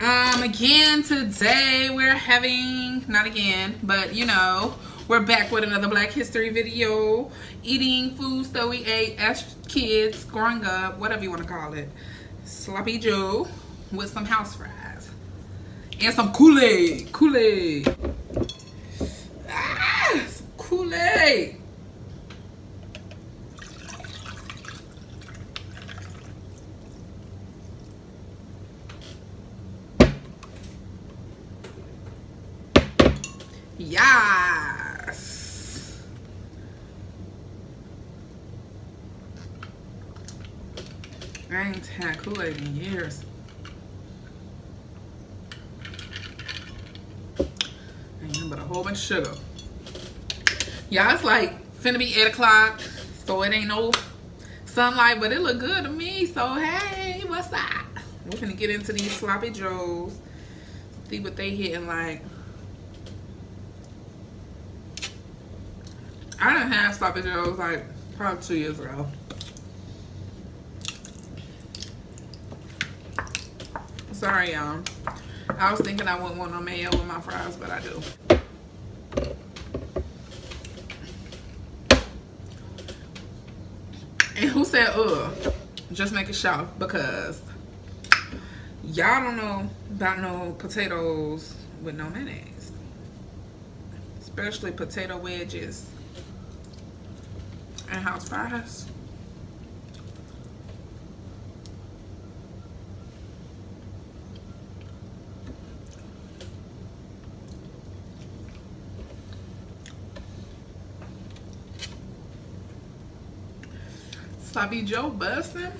Um, again today we're having not again, but you know, we're back with another Black History video. Eating foods that we ate as kids growing up, whatever you want to call it. Sloppy Joe with some house fries and some Kool-Aid. Kool-Aid. Ah, some Kool-Aid. Yes. I ain't had Kool-Aid in years. Ain't but a whole bunch of sugar. Yeah, it's like finna be 8 o'clock, so it ain't no sunlight, but it look good to me. So, hey, what's that? We're finna get into these sloppy joes. See what they hitting like. I didn't have sloppy joes like probably two years ago. Sorry, y'all. I was thinking I wouldn't want no mayo with my fries, but I do. And who said, ugh? Just make a show because y'all don't know about no potatoes with no mayonnaise. Especially potato wedges and house fries. Sloppy Joe busting.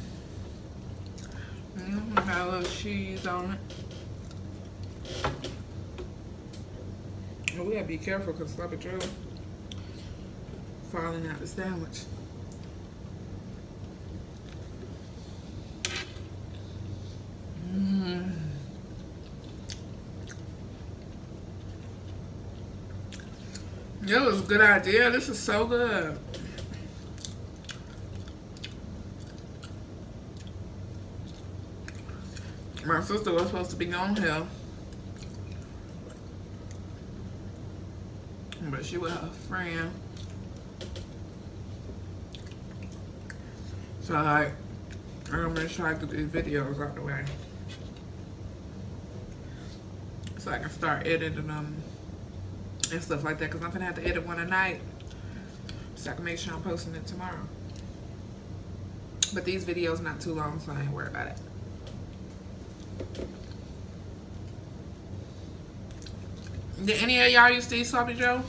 Mm got a little cheese on it. Oh, we gotta be careful because Sloppy Joe falling out the sandwich. Mm. That was a good idea. This is so good. My sister was supposed to be on here. But she with her friend. So like, I'm gonna try to these videos out the way. So I can start editing them and stuff like that. Cause I'm gonna have to edit one a night. So I can make sure I'm posting it tomorrow. But these videos not too long, so I ain't worried about it. Did any of y'all use eat sloppy joe?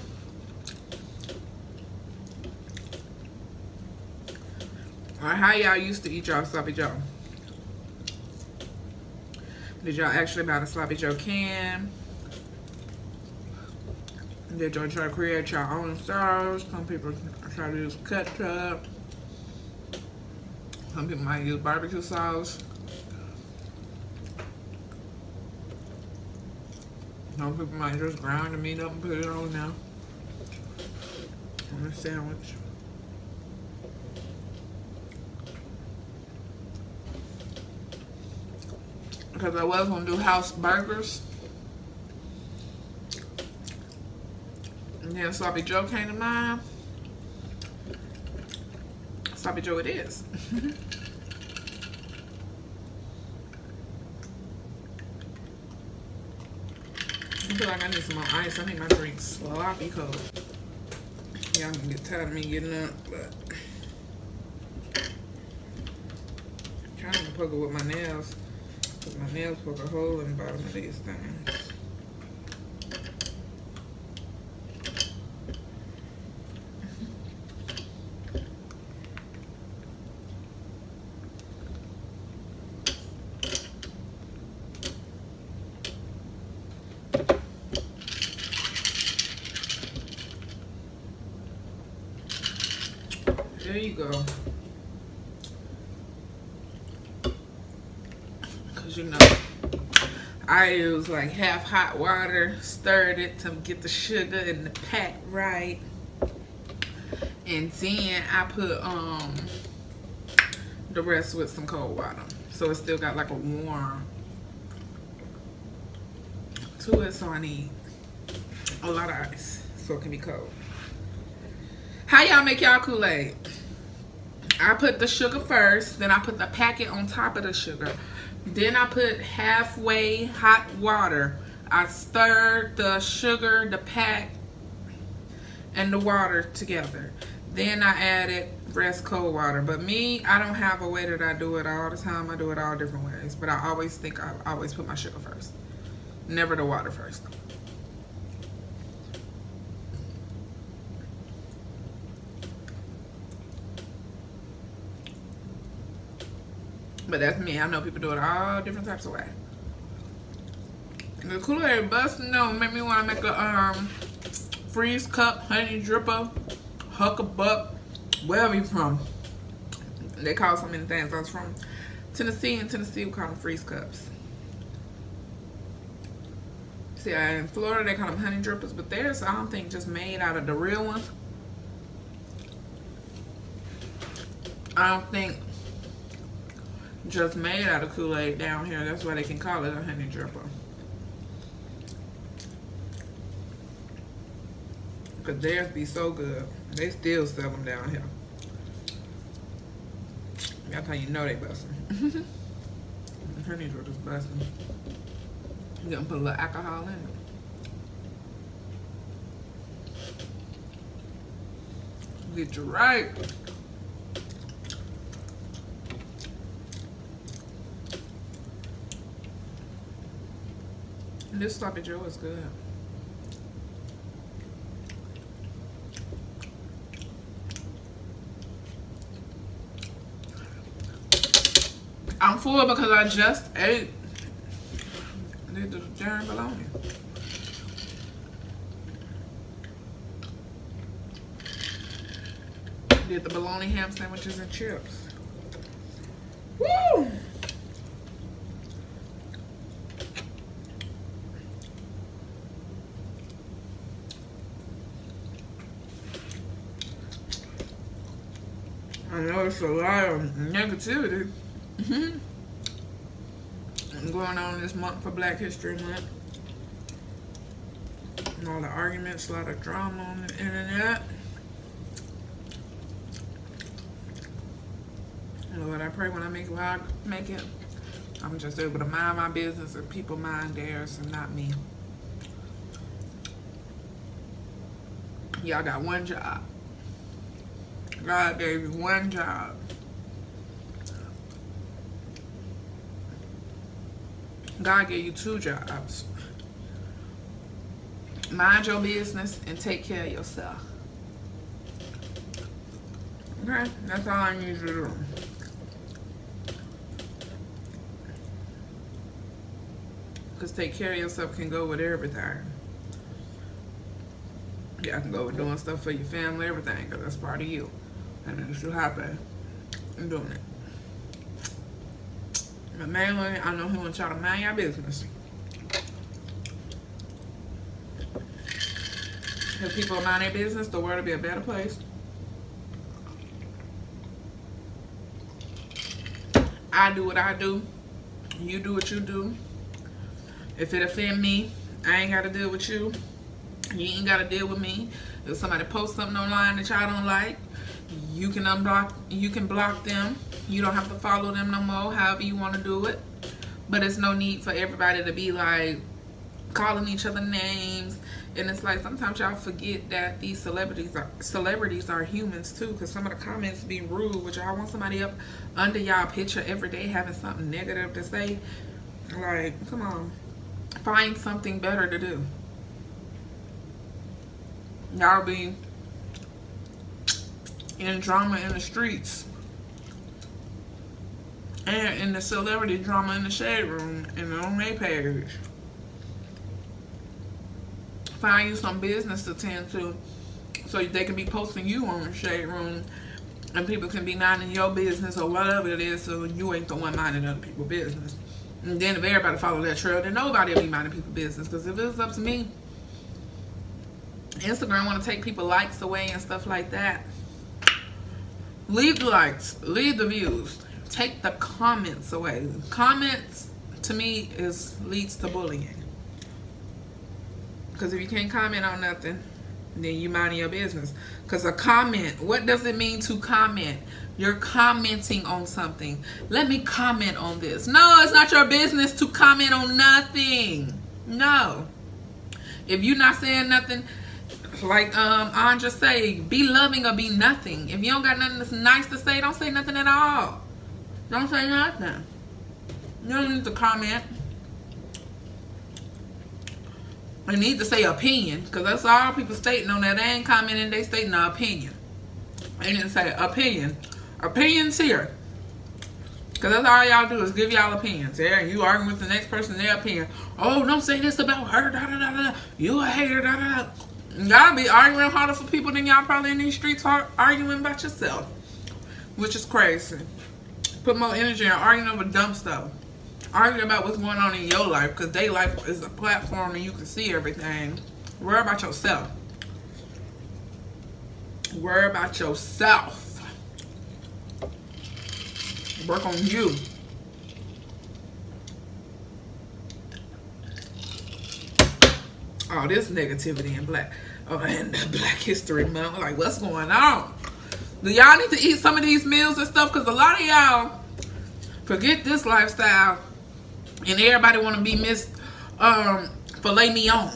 Or how y'all used to eat y'all sloppy joe? Did y'all actually buy the sloppy joe can? Did y'all try to create your own sauce? Some people try to use ketchup. Some people might use barbecue sauce. Some people might just grind the meat up and put it on now. On a sandwich. Because I was to do house burgers. And then Sloppy Joe came to mind. Sloppy Joe it is. I feel like I need some more ice. I need my drink sloppy cold. Y'all gonna get tired of me getting up, but I'm trying to poke it with my nails. Cause my nails poke a hole in the bottom of these things. There you go. Cause you know, I use like half hot water, stirred it to get the sugar and the pack right. And then I put um the rest with some cold water. So it still got like a warm to it, so I need a lot of ice so it can be cold. How y'all make y'all Kool-Aid? I put the sugar first, then I put the packet on top of the sugar. Then I put halfway hot water. I stir the sugar, the pack, and the water together. Then I added rest cold water. But me, I don't have a way that I do it all the time. I do it all different ways. But I always think I always put my sugar first. Never the water first. But that's me. I know people do it all different types of way. The Kool-Aid busting no make me want to make a um freeze cup, honey dripper, huckabuck, wherever you from. They call so many things. I was from Tennessee, and Tennessee we call them freeze cups. See, in Florida they call them honey drippers, but theirs I don't think just made out of the real ones. I don't think just made out of Kool-Aid down here. That's why they can call it a honey dripper. Because theirs be so good. They still sell them down here. That's how you know they busting. honey drippers busting. You gonna put a little alcohol in it. Get you right. This sloppy joe is good. I'm full because I just ate the jarring bologna. Did the bologna ham sandwiches and chips. Woo! I know it's a lot of negativity mm-hmm. going on this month for Black History Month. And all the arguments, a lot of drama on the internet. Lord, I pray when I make it, I make it, I'm just able to mind my business and people mind theirs and not me. Y'all got one job. God gave you one job. God gave you two jobs. Mind your business and take care of yourself. Okay, that's all I need you to do. Because take care of yourself can go with everything. Yeah, I can go with doing stuff for your family, everything, because that's part of you and it you happy I'm doing it. But mainly, I know he wants y'all to mind your business. If people mind their business, the world will be a better place. I do what I do. You do what you do. If it offend me, I ain't got to deal with you. You ain't got to deal with me. If somebody posts something online that y'all don't like, you can unblock you can block them. You don't have to follow them no more however you want to do it. But it's no need for everybody to be like calling each other names. And it's like sometimes y'all forget that these celebrities are celebrities are humans too because some of the comments be rude but y'all want somebody up under y'all picture every day having something negative to say. Like come on. Find something better to do. Y'all be in drama in the streets and in the celebrity drama in the shade room and on their page. Find you some business to tend to so they can be posting you on the shade room and people can be minding your business or whatever it is so you ain't the one minding other people's business. And then if everybody follow that trail, then nobody will be minding people's business. Because if it's up to me, Instagram want to take people likes away and stuff like that. Leave the likes, leave the views, take the comments away. Comments to me is leads to bullying. Because if you can't comment on nothing, then you mind your business. Because a comment, what does it mean to comment? You're commenting on something. Let me comment on this. No, it's not your business to comment on nothing. No. If you're not saying nothing, like um Andra say, be loving or be nothing. If you don't got nothing that's nice to say, don't say nothing at all. Don't say nothing. You don't need to comment. You need to say opinion, because that's all people stating on that. They ain't commenting, they stating an opinion. They to say opinion. Opinions here. Because that's all y'all do is give y'all opinions. Yeah, you arguing with the next person, their opinion. Oh, don't say this about her, da da da da. You a hater, da da da. Y'all be arguing harder for people than y'all probably in these streets arguing about yourself. Which is crazy. Put more energy in arguing over dumb stuff. Arguing about what's going on in your life because their life is a platform and you can see everything. Worry about yourself. Worry about yourself. Work on you. All this negativity in black uh, in black history month like what's going on? Do y'all need to eat some of these meals and stuff? Because a lot of y'all forget this lifestyle and everybody want to be miss um filet mignon.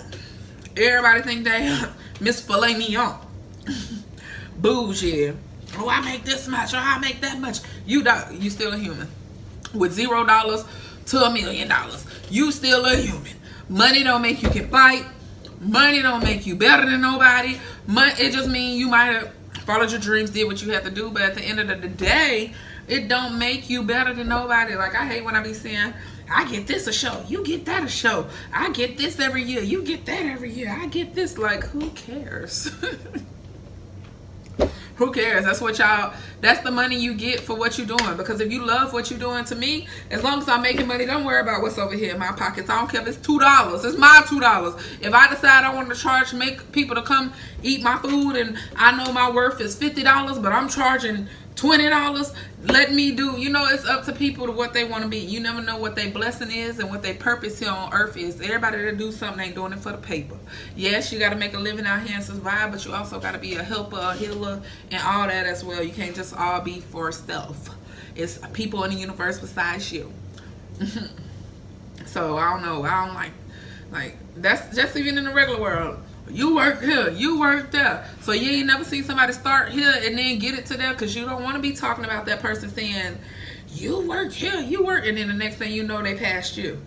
Everybody think they miss filet mignon. Bougie. Oh i make this much. Or i make that much. You don't you still a human. With zero dollars to a million dollars. You still a human. Money don't make you can fight Money don't make you better than nobody. It just means you might have followed your dreams, did what you had to do, but at the end of the day, it don't make you better than nobody. Like I hate when I be saying, I get this a show, you get that a show. I get this every year, you get that every year. I get this. Like who cares? who cares? That's what y'all that's the money you get for what you're doing. Because if you love what you're doing to me as long as i'm making money don't worry about what's over here in my pockets. I don't care if it's two dollars. It's my two dollars. If i decide i want to charge make people to come eat my food and i know my worth is fifty dollars but i'm charging $20 let me do you know it's up to people to what they want to be. You never know what their blessing is and what their purpose here on earth is. Everybody that do something ain't doing it for the paper. Yes you got to make a living out here and survive but you also got to be a helper a healer and all that as well. You can't just all be for self it's people in the universe besides you. So i don't know. I don't like like that's just even in the regular world you work here, you work there. So you ain't never seen somebody start here and then get it to there because you don't want to be talking about that person saying, you work here, you work, and then the next thing you know, they passed you.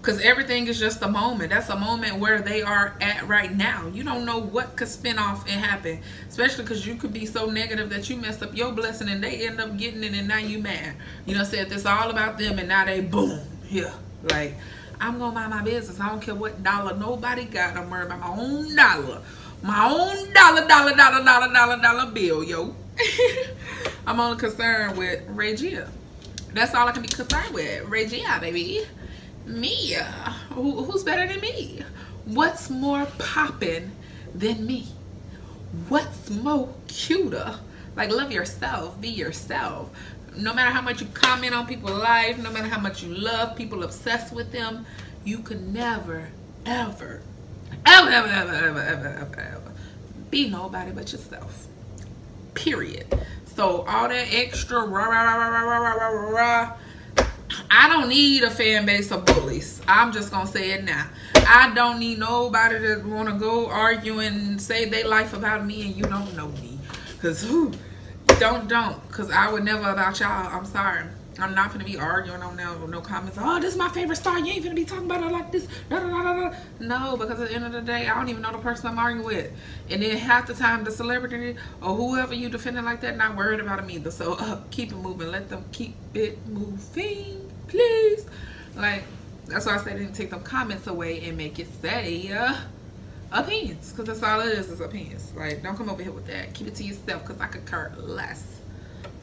Because everything is just a moment. That's a moment where they are at right now. You don't know what could spin off and happen. Especially because you could be so negative that you mess up your blessing and they end up getting it and now you mad. You know, said this all about them and now they boom. Here. Like, I'm gonna mind my business. I don't care what dollar nobody got. I'm worried about my own dollar. My own dollar, dollar, dollar, dollar, dollar, dollar bill, yo. I'm only concerned with Raygiea. That's all I can be concerned with. Raygiea, baby. Me. Uh, who, who's better than me? What's more popping than me? What's more cuter? Like, love yourself. Be yourself no matter how much you comment on people's life, no matter how much you love people, obsessed with them, you can never, ever, ever, ever, ever, ever, ever, ever, ever be nobody but yourself. Period. So all that extra rah rah rah rah rah rah rah rah. I don't need a fan base of bullies. I'm just gonna say it now. I don't need nobody that wanna go argue and say their life about me and you don't know me. Cause who don't, don't. Because I would never about y'all. I'm sorry. I'm not gonna be arguing on no no comments. Oh, this is my favorite star. You ain't gonna be talking about her like this. No, because at the end of the day, I don't even know the person I'm arguing with. And then half the time, the celebrity or whoever you defending like that, not worried about them either. So uh, keep it moving. Let them keep it moving, please. Like that's why I said didn't take them comments away and make it say. Uh, opinions because that's all it is is opinions. Like don't come over here with that. Keep it to yourself because i could care less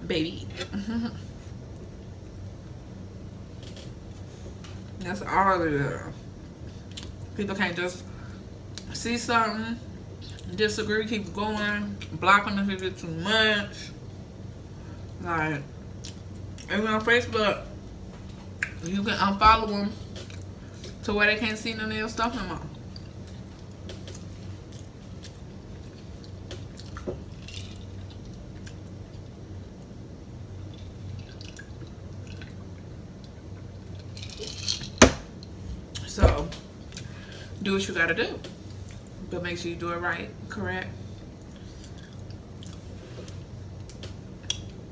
baby. That's all it is. People can't just see something disagree keep going block them if it's too much. Like even on facebook you can unfollow them to where they can't see none of your stuff no more do what you gotta do. But make sure you do it right, correct?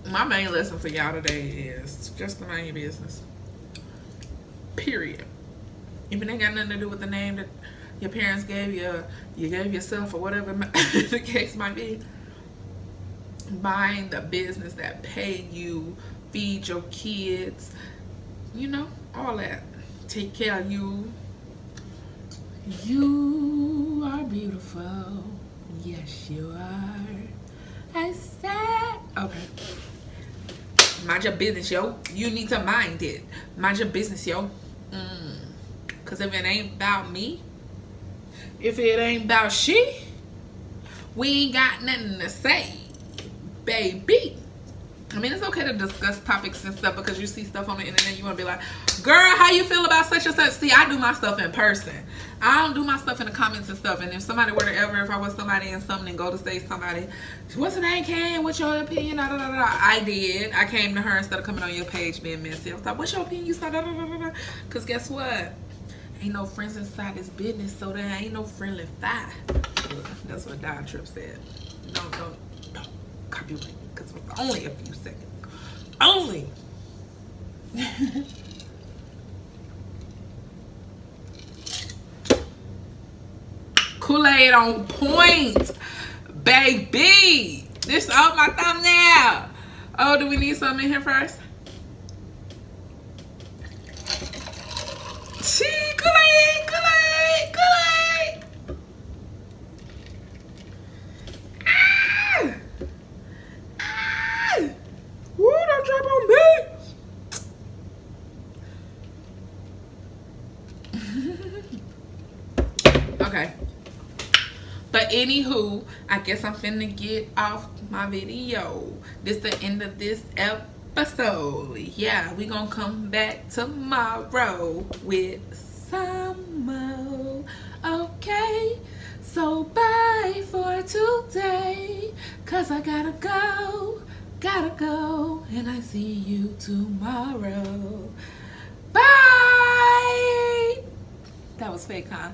My main lesson for y'all today is just mind your business. Period. If it ain't got nothing to do with the name that your parents gave you, you gave yourself, or whatever the case might be, buying the business that pay you, feed your kids, you know, all that. Take care of you. You are beautiful. Yes, you are. I said, okay. Mind your business, yo. You need to mind it. Mind your business, yo. Mm. Cause if it ain't about me, if it ain't about she, we ain't got nothing to say, baby. I mean, it's okay to discuss topics and stuff because you see stuff on the internet. You want to be like, girl, how you feel about such and such? See, I do my stuff in person. I don't do my stuff in the comments and stuff. And if somebody were to ever, if I was somebody in something and go to say somebody, what's the name, Kane? What's your opinion? Da, da, da, da. I did. I came to her instead of coming on your page being messy. I was like, what's your opinion? You said. Because guess what? Ain't no friends inside this business, so there ain't no friendly fire. That's what Don Trip said. Don't, don't, don't copyright it was only a few seconds. Only. Kool-Aid on point, baby. This on my thumbnail. Oh, do we need something in here first? See, Kool-Aid, Kool-Aid, Kool-Aid. Ah! Ah! Woo, don't drop on me. okay. But anywho, I guess I'm finna get off my video. This the end of this episode. Yeah, we gonna come back tomorrow with some more. Okay, so bye for today. Cause I gotta go, gotta go. And I see you tomorrow. Bye. That was fake, huh?